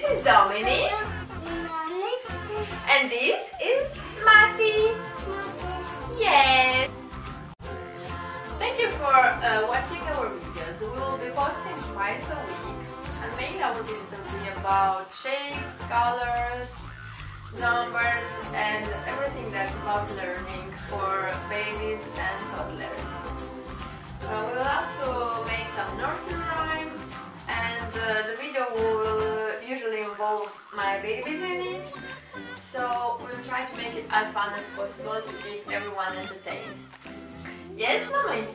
This is Dominic. And this is Matty. Yes. Thank you for uh, watching our videos. We will be posting twice a week. And mainly our videos will be about shapes, colors, numbers, and everything that's about learning for babies and toddlers. Uh, we will also make some nursery rhymes and uh, the video will my babies in it. So we'll try to make it as fun as possible to keep everyone entertained. Yes, mommy?